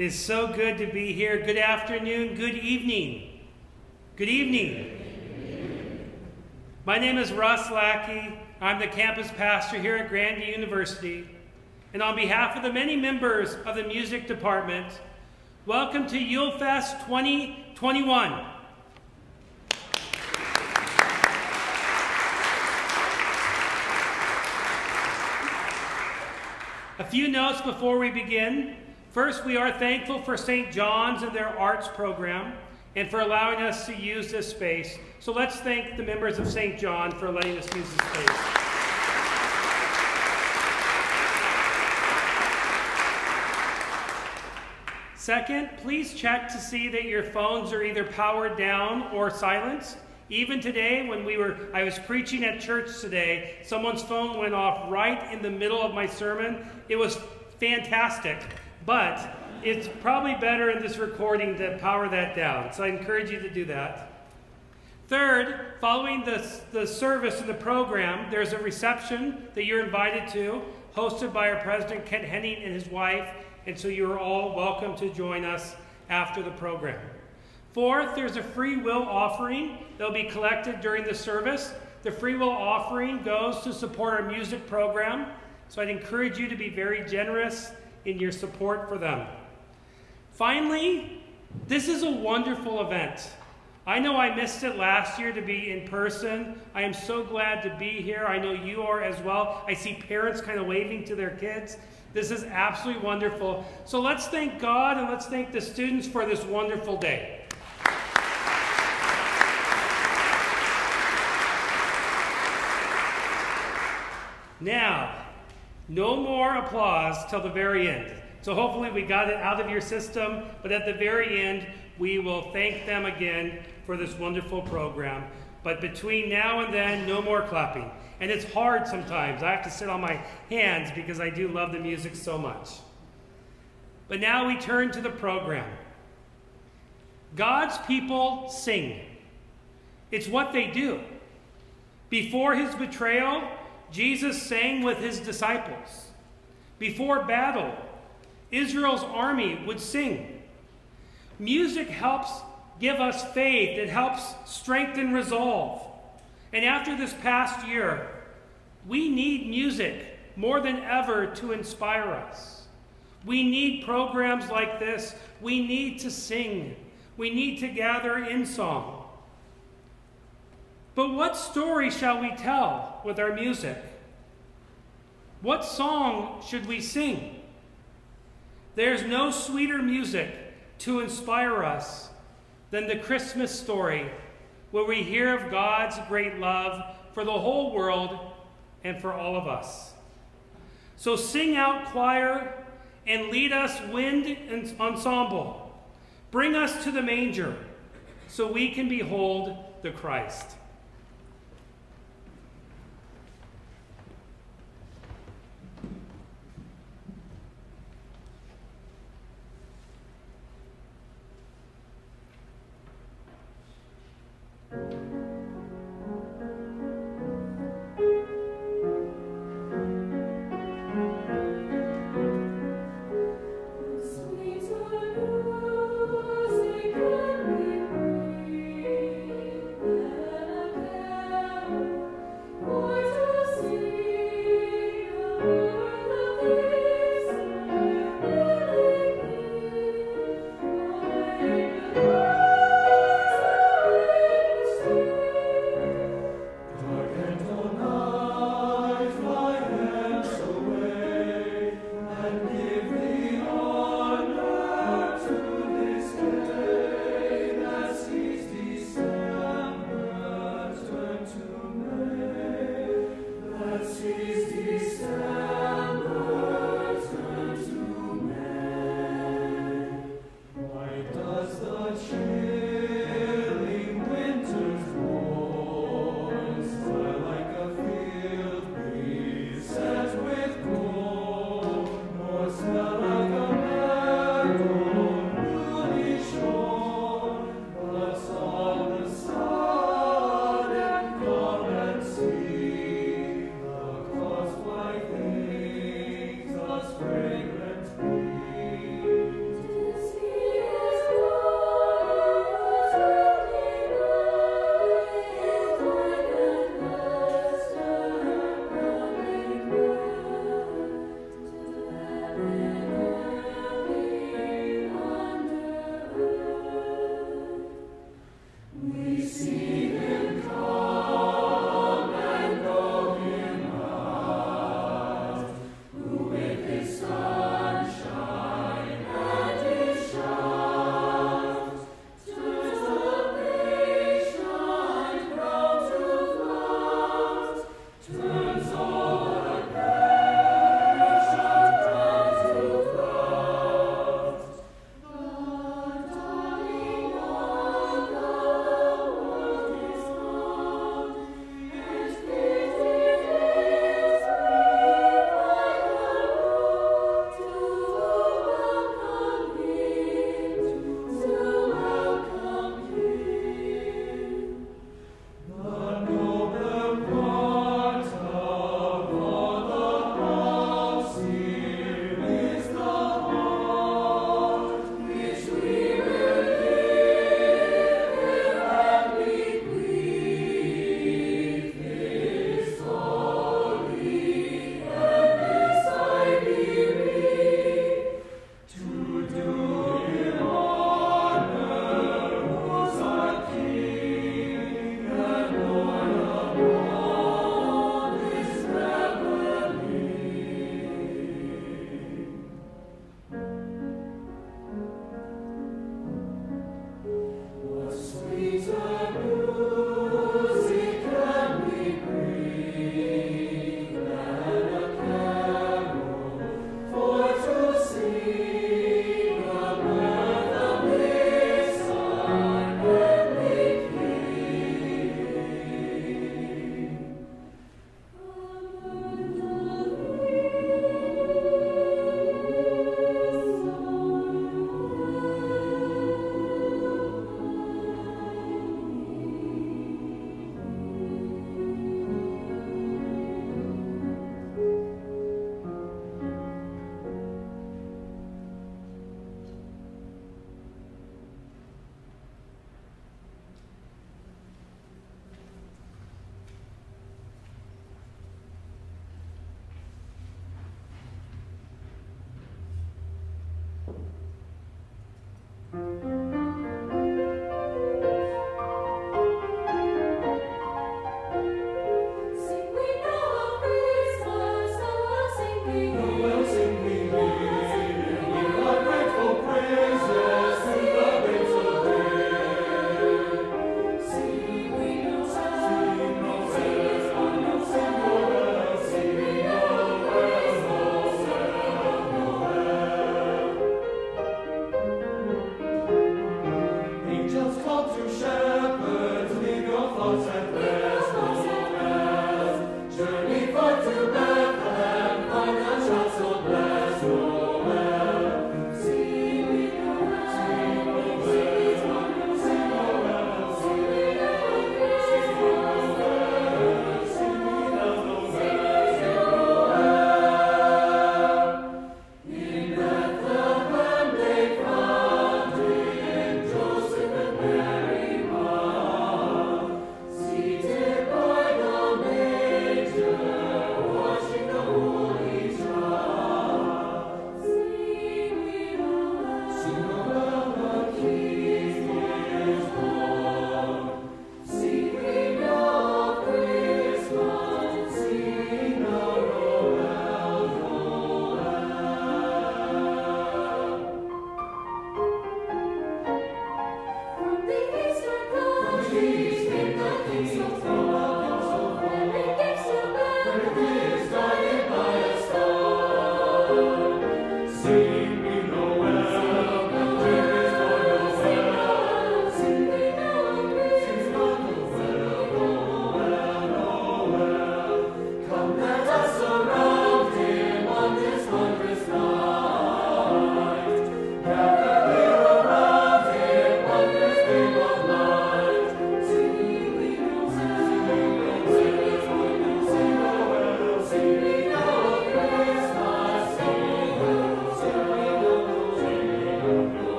It is so good to be here. Good afternoon, good evening. Good evening. My name is Russ Lackey. I'm the campus pastor here at Grand View University. And on behalf of the many members of the music department, welcome to Julefest 2021. A few notes before we begin. First, we are thankful for St. John's and their arts program and for allowing us to use this space. So let's thank the members of St. John for letting us use this space. Second, please check to see that your phones are either powered down or silenced. Even today, when we were, I was preaching at church today, someone's phone went off right in the middle of my sermon. It was fantastic, but it's probably better in this recording to power that down. So I encourage you to do that. Third, following the, the service of the program, there's a reception that you're invited to, hosted by our president, Kent Henning, and his wife. And so you're all welcome to join us after the program. Fourth, there's a free will offering that will be collected during the service. The free will offering goes to support our music program, so I'd encourage you to be very generous in your support for them. Finally, this is a wonderful event. I know I missed it last year to be in person. I am so glad to be here. I know you are as well. I see parents kind of waving to their kids. This is absolutely wonderful. So let's thank God and let's thank the students for this wonderful day. Now, no more applause till the very end. So hopefully we got it out of your system, but at the very end, we will thank them again for this wonderful program. But between now and then, no more clapping. And it's hard sometimes. I have to sit on my hands because I do love the music so much. But now we turn to the program. God's people sing. It's what they do. Before his betrayal, Jesus sang with his disciples. Before battle, Israel's army would sing. Music helps give us faith, it helps strengthen resolve. And after this past year, we need music more than ever to inspire us. We need programs like this. We need to sing. We need to gather in song. But what story shall we tell with our music? What song should we sing? There's no sweeter music to inspire us than the Christmas story, where we hear of God's great love for the whole world and for all of us. So sing out, choir, and lead us, wind and ensemble. Bring us to the manger so we can behold the Christ.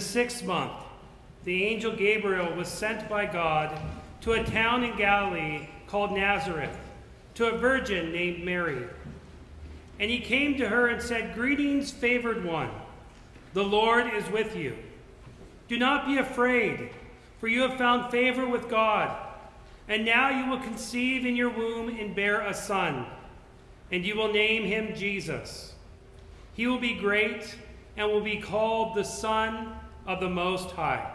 The sixth month, the angel Gabriel was sent by God to a town in Galilee called Nazareth, to a virgin named Mary. And he came to her and said, Greetings, favored one. The Lord is with you. Do not be afraid, for you have found favor with God. And now you will conceive in your womb and bear a son, and you will name him Jesus. He will be great and will be called the Son of the Most High.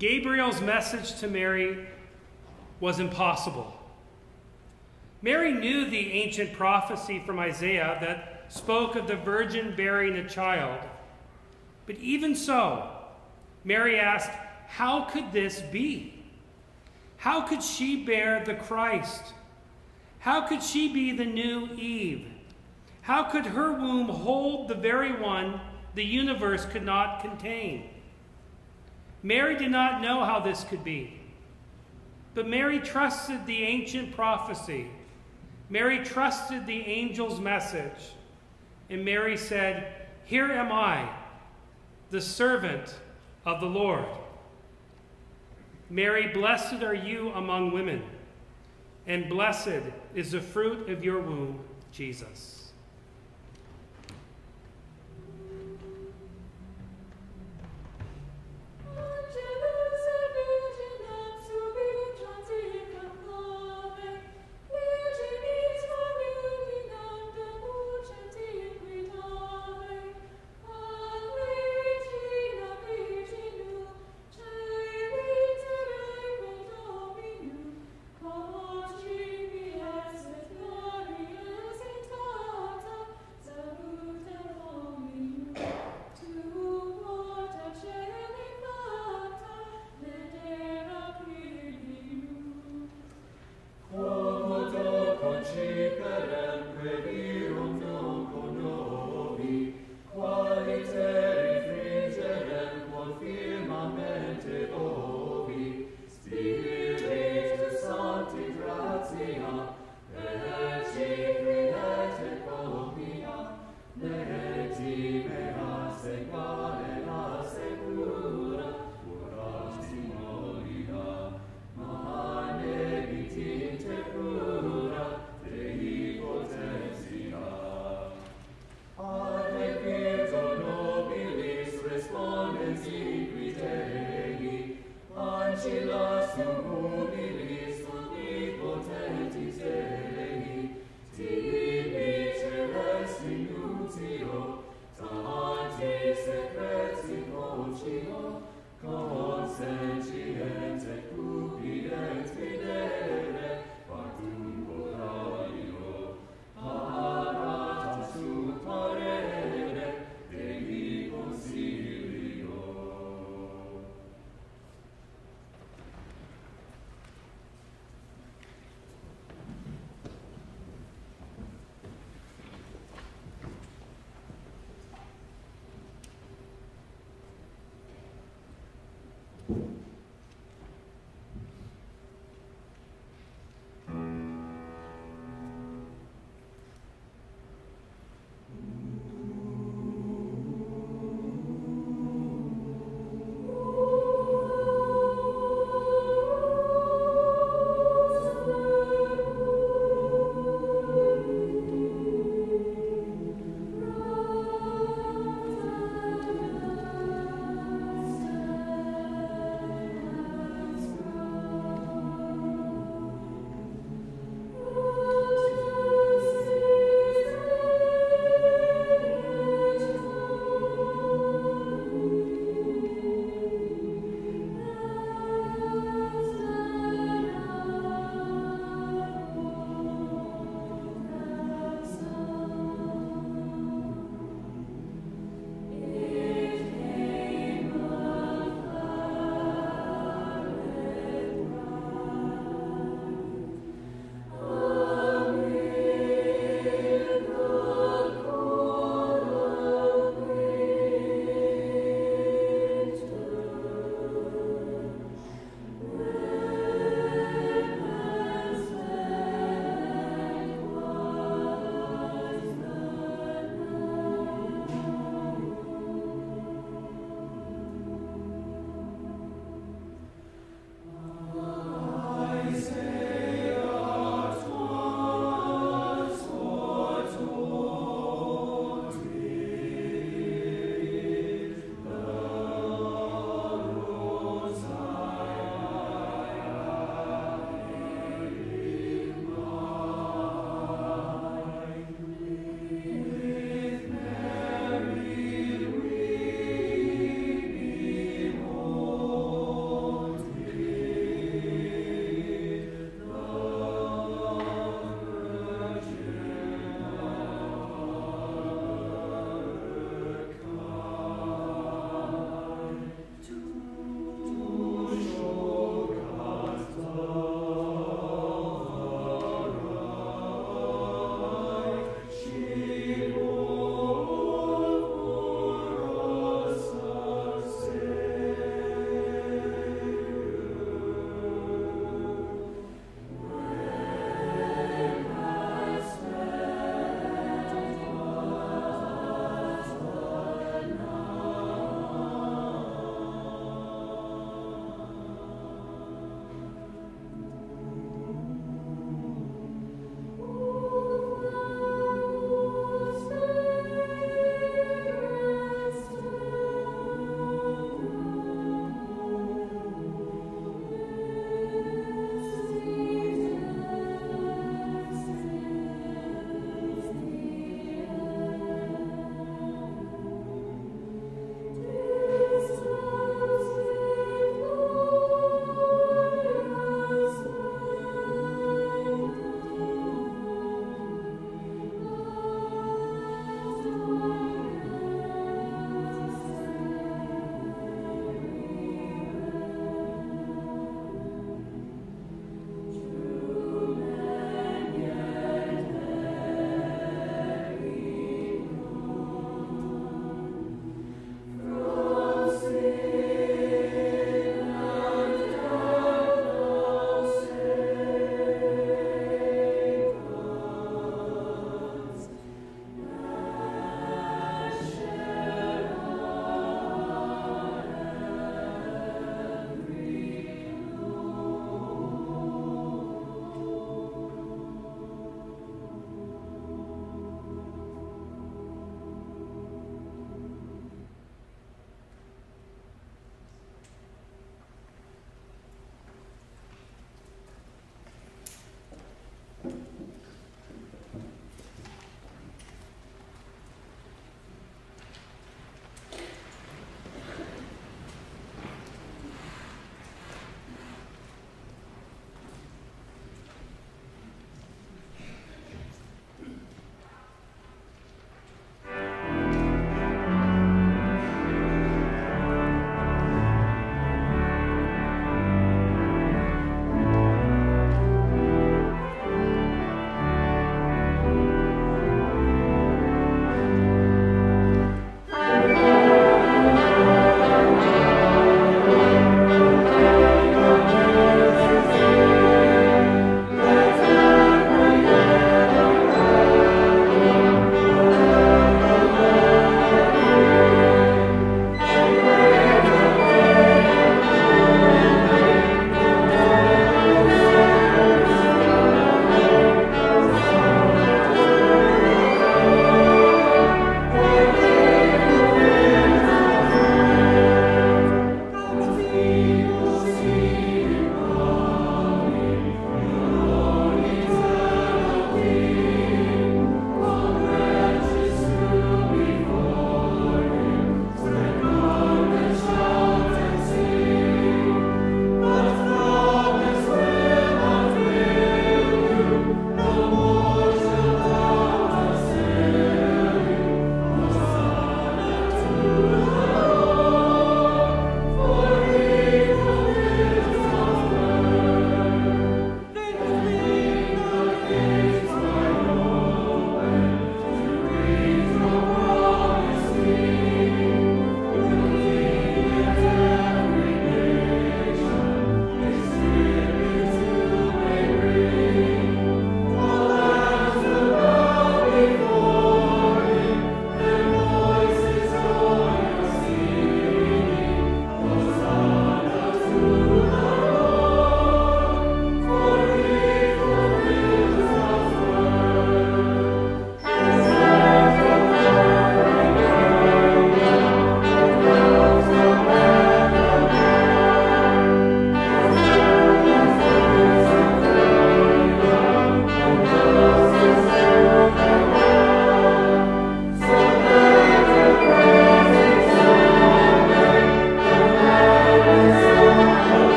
Gabriel's message to Mary was impossible. Mary knew the ancient prophecy from Isaiah that spoke of the virgin bearing a child. But even so, Mary asked, How could this be? How could she bear the Christ? How could she be the new Eve? How could her womb hold the very one the universe could not contain? Mary did not know how this could be. But Mary trusted the ancient prophecy. Mary trusted the angel's message. And Mary said, Here am I, the servant of the Lord. Mary, blessed are you among women, and blessed is the fruit of your womb, Jesus. you.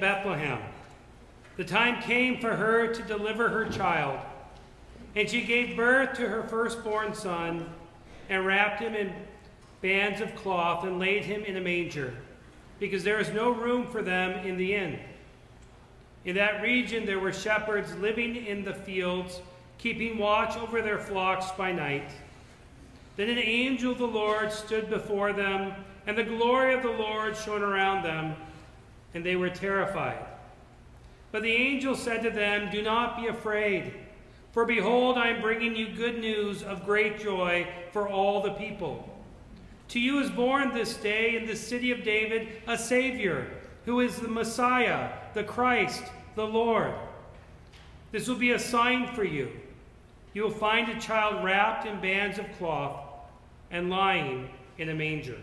Bethlehem, the time came for her to deliver her child, and she gave birth to her firstborn son and wrapped him in bands of cloth and laid him in a manger, because there was no room for them in the inn. In that region there were shepherds living in the fields, keeping watch over their flocks by night. Then an angel of the Lord stood before them, and the glory of the Lord shone around them, and they were terrified. But the angel said to them, Do not be afraid, for behold, I am bringing you good news of great joy for all the people. To you is born this day in the city of David a Savior, who is the Messiah, the Christ, the Lord. This will be a sign for you. You will find a child wrapped in bands of cloth and lying in a manger.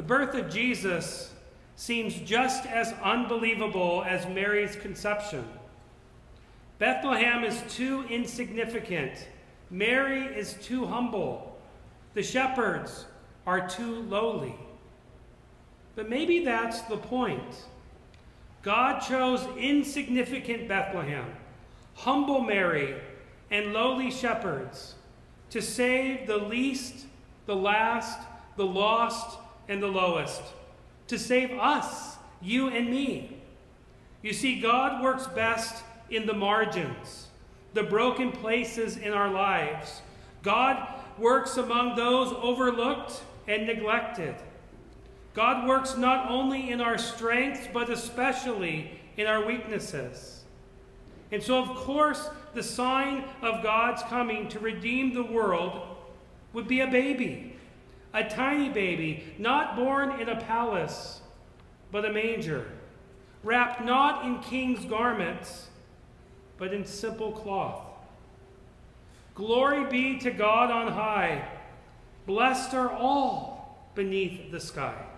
The birth of Jesus seems just as unbelievable as Mary's conception. Bethlehem is too insignificant. Mary is too humble. The shepherds are too lowly. But maybe that's the point. God chose insignificant Bethlehem, humble Mary, and lowly shepherds to save the least, the last, the lost, and the lowest, to save us, you and me. You see, God works best in the margins, the broken places in our lives. God works among those overlooked and neglected. God works not only in our strengths, but especially in our weaknesses. And so, of course, the sign of God's coming to redeem the world would be a baby, a tiny baby, not born in a palace, but a manger, wrapped not in king's garments, but in simple cloth. Glory be to God on high. Blessed are all beneath the sky.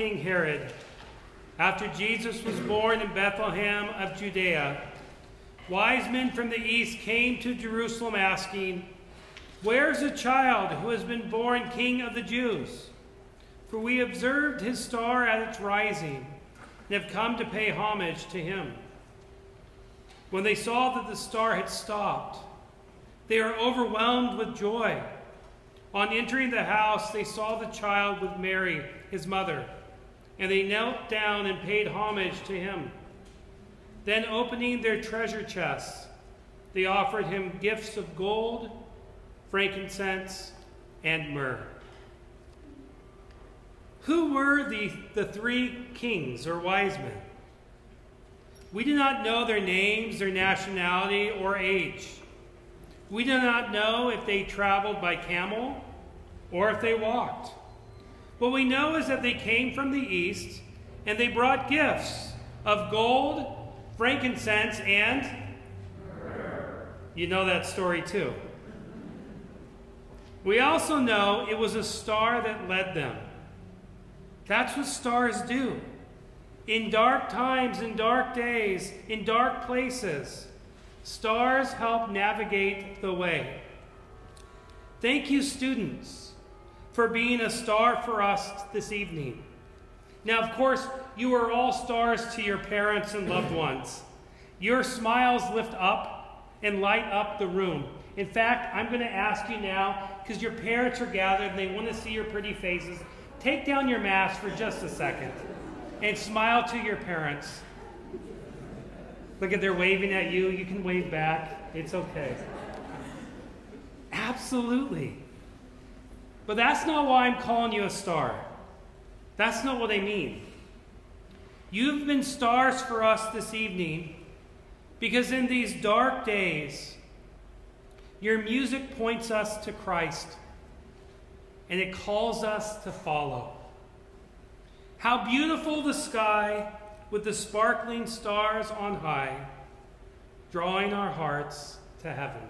King Herod, after Jesus was born in Bethlehem of Judea, wise men from the east came to Jerusalem asking, Where's the child who has been born King of the Jews? For we observed his star at its rising and have come to pay homage to him. When they saw that the star had stopped, they were overwhelmed with joy. On entering the house, they saw the child with Mary, his mother, and they knelt down and paid homage to him. Then, opening their treasure chests, they offered him gifts of gold, frankincense, and myrrh. Who were the, the three kings or wise men? We do not know their names, their nationality, or age. We do not know if they traveled by camel or if they walked. What we know is that they came from the east and they brought gifts of gold, frankincense, and. You know that story too. We also know it was a star that led them. That's what stars do. In dark times, in dark days, in dark places, stars help navigate the way. Thank you, students, for being a star for us this evening. Now, of course, you are all stars to your parents and loved ones. Your smiles lift up and light up the room. In fact, I'm going to ask you now, because your parents are gathered and they want to see your pretty faces, take down your mask for just a second and smile to your parents. Look at they're waving at you. You can wave back. It's okay. Absolutely. But that's not why I'm calling you a star. That's not what I mean. You've been stars for us this evening because in these dark days, your music points us to Christ and it calls us to follow. How beautiful the sky with the sparkling stars on high, drawing our hearts to heaven.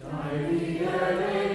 Thy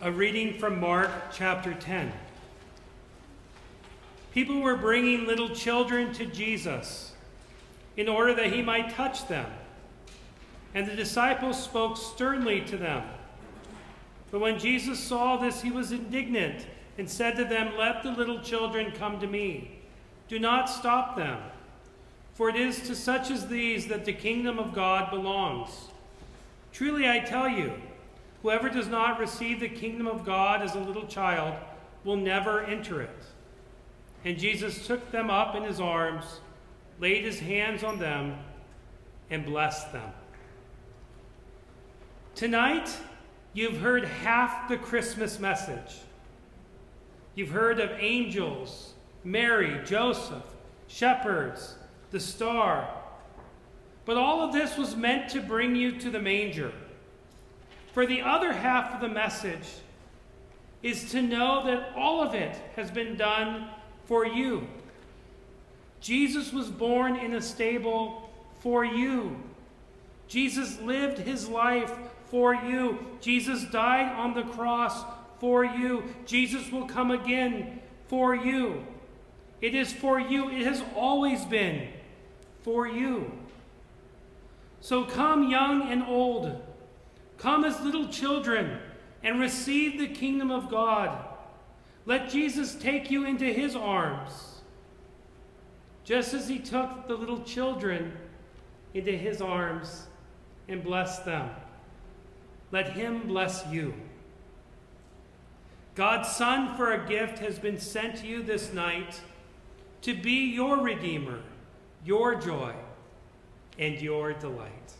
from Mark chapter 10. People were bringing little children to Jesus in order that he might touch them. And the disciples spoke sternly to them. But when Jesus saw this, he was indignant and said to them, Let the little children come to me. Do not stop them, for it is to such as these that the kingdom of God belongs. Truly I tell you, whoever does not receive the kingdom of God as a little child will never enter it. And Jesus took them up in his arms, laid his hands on them, and blessed them. Tonight, you've heard half the Christmas message. You've heard of angels, Mary, Joseph, shepherds, the star. But all of this was meant to bring you to the manger. For the other half of the message is to know that all of it has been done for you. Jesus was born in a stable for you. Jesus lived his life for you. Jesus died on the cross for you. Jesus will come again for you. It is for you. It has always been for you. So come, young and old. Come as little children and receive the kingdom of God. Let Jesus take you into his arms, just as he took the little children into his arms and blessed them. Let him bless you. God's Son, for a gift, has been sent to you this night to be your Redeemer, your joy, and your delight.